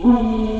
Hum.